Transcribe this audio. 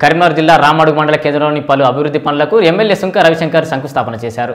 కరీంనగర్ జిల్లా రామడుగు మండల కేంద్రంలోని పలు అభివృద్ధి పనులకు ఎమ్మెల్యే సుంక రవిశంకర్ శంకుస్థాపన చేశారు.